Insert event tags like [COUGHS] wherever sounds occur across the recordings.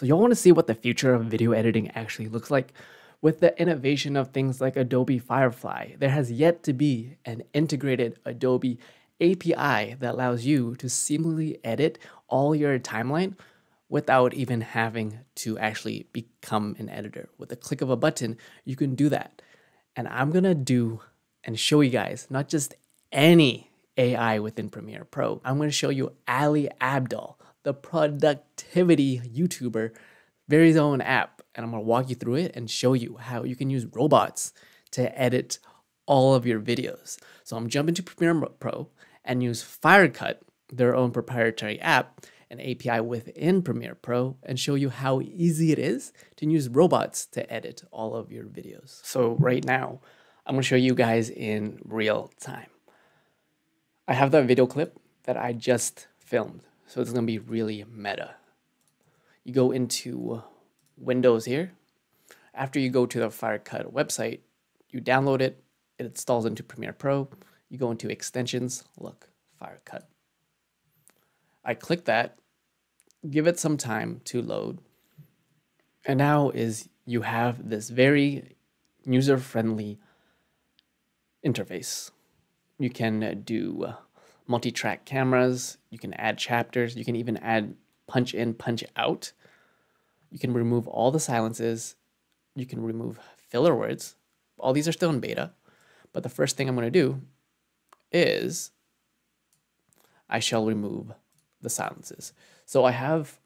So y'all want to see what the future of video editing actually looks like? With the innovation of things like Adobe Firefly, there has yet to be an integrated Adobe API that allows you to seamlessly edit all your timeline without even having to actually become an editor. With a click of a button, you can do that. And I'm gonna do and show you guys not just any AI within Premiere Pro, I'm gonna show you Ali Abdaal, the productivity YouTuber, very own app. And I'm gonna walk you through it and show you how you can use robots to edit all of your videos. So I'm jumping to Premiere Pro and use Firecut, their own proprietary app, an API within Premiere Pro, and show you how easy it is to use robots to edit all of your videos. So right now, I'm gonna show you guys in real time. I have that video clip that I just filmed, so it's gonna be really meta. You go into Windows here. After you go to the Firecut website, you download it, it installs into Premiere Pro. You go into extensions, look, Firecut. I click that, give it some time to load. And now is you have this very user-friendly interface. You can do uh, multi-track cameras, you can add chapters, you can even add punch in, punch out. You can remove all the silences, you can remove filler words. All these are still in beta, but the first thing I'm going to do is I shall remove the silences. So I have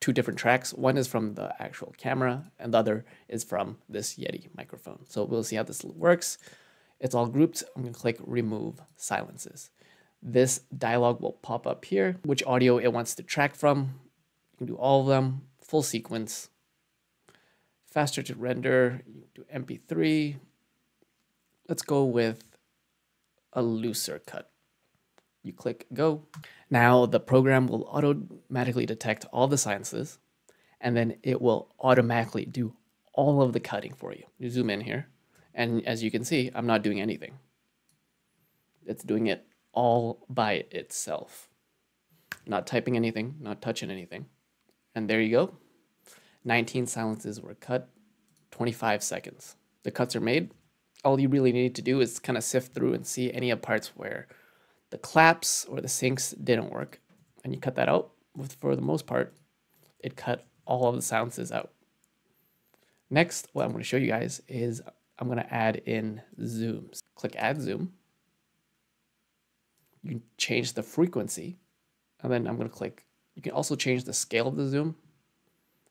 two different tracks. One is from the actual camera and the other is from this Yeti microphone. So we'll see how this works. It's all grouped. I'm gonna click remove silences. This dialog will pop up here, which audio it wants to track from. You can do all of them, full sequence. Faster to render, do MP3. Let's go with a looser cut. You click go. Now the program will automatically detect all the silences and then it will automatically do all of the cutting for you. You zoom in here and as you can see, I'm not doing anything. It's doing it all by itself. Not typing anything, not touching anything. And there you go. 19 silences were cut, 25 seconds. The cuts are made. All you really need to do is kind of sift through and see any of parts where the claps or the syncs didn't work. And you cut that out. With, for the most part, it cut all of the silences out. Next, what I'm going to show you guys is I'm going to add in zooms. Click add zoom. You can change the frequency. And then I'm going to click, you can also change the scale of the zoom.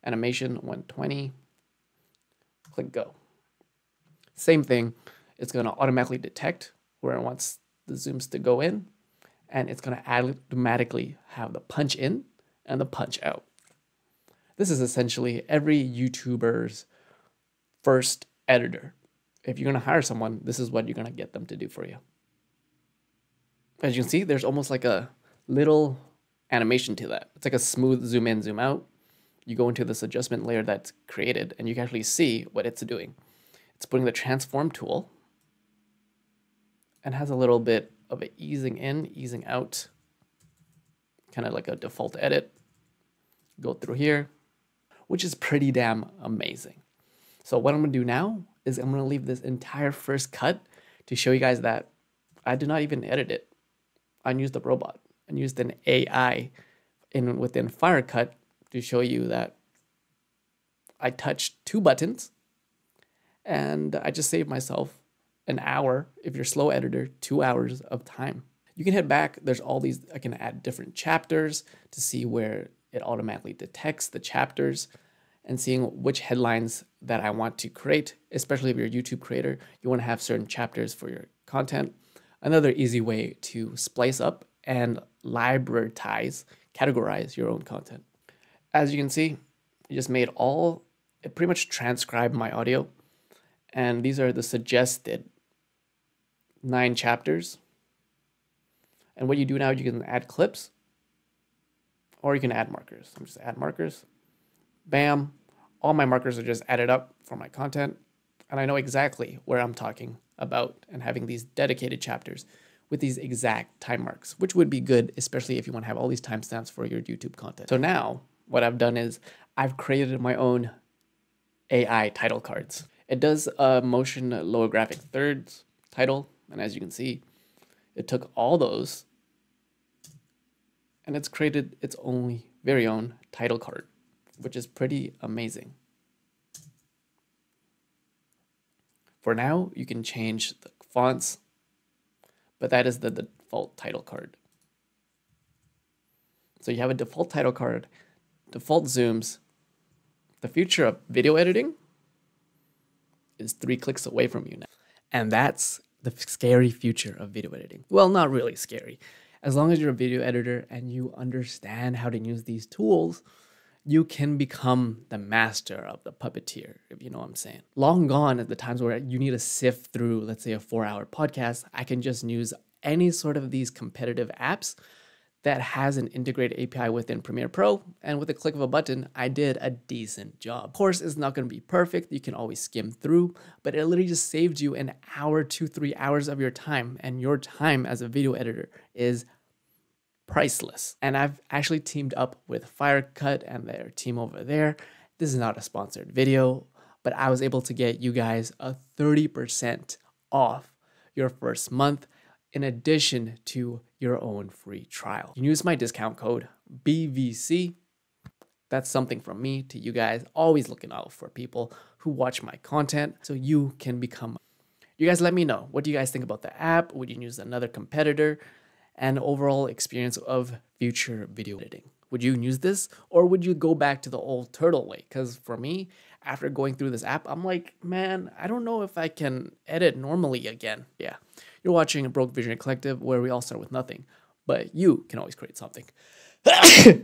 Animation 120. Click go. Same thing, it's going to automatically detect where it wants the zooms to go in, and it's going to automatically have the punch in and the punch out. This is essentially every YouTuber's first editor. If you're going to hire someone, this is what you're going to get them to do for you. As you can see, there's almost like a little animation to that. It's like a smooth zoom in, zoom out. You go into this adjustment layer that's created, and you can actually see what it's doing. It's putting the transform tool and has a little bit of an easing in, easing out, kind of like a default edit. Go through here, which is pretty damn amazing. So what I'm gonna do now is I'm gonna leave this entire first cut to show you guys that I did not even edit it. I used the robot and used an AI in within Firecut to show you that I touched two buttons and I just saved myself an hour, if you're slow editor, two hours of time. You can head back, there's all these, I can add different chapters to see where it automatically detects the chapters and seeing which headlines that I want to create, especially if you're a YouTube creator, you want to have certain chapters for your content. Another easy way to splice up and librarytize, categorize your own content. As you can see, I just made all, it pretty much transcribed my audio. And these are the suggested nine chapters. And what you do now, you can add clips or you can add markers. I'm just add markers. Bam. All my markers are just added up for my content. And I know exactly where I'm talking about and having these dedicated chapters with these exact time marks, which would be good, especially if you want to have all these timestamps for your YouTube content. So now what I've done is I've created my own AI title cards. It does a motion lower graphic thirds title, and as you can see, it took all those and it's created its own very own title card, which is pretty amazing. For now, you can change the fonts, but that is the default title card. So you have a default title card, default zooms. The future of video editing is three clicks away from you now. And that's the scary future of video editing. Well, not really scary. As long as you're a video editor and you understand how to use these tools, you can become the master of the puppeteer, if you know what I'm saying. Long gone at the times where you need to sift through, let's say, a four hour podcast. I can just use any sort of these competitive apps that has an integrated API within Premiere Pro, and with a click of a button, I did a decent job. Of course, it's not gonna be perfect, you can always skim through, but it literally just saved you an hour, two, three hours of your time, and your time as a video editor is priceless. And I've actually teamed up with Firecut and their team over there. This is not a sponsored video, but I was able to get you guys a 30% off your first month in addition to your own free trial. You use my discount code BVC. That's something from me to you guys, always looking out for people who watch my content so you can become. You guys let me know. What do you guys think about the app? Would you use another competitor? And overall experience of future video editing. Would you use this or would you go back to the old turtle way? Because for me, after going through this app, I'm like, man, I don't know if I can edit normally again. Yeah. You're watching a Broke Vision Collective where we all start with nothing, but you can always create something. [COUGHS]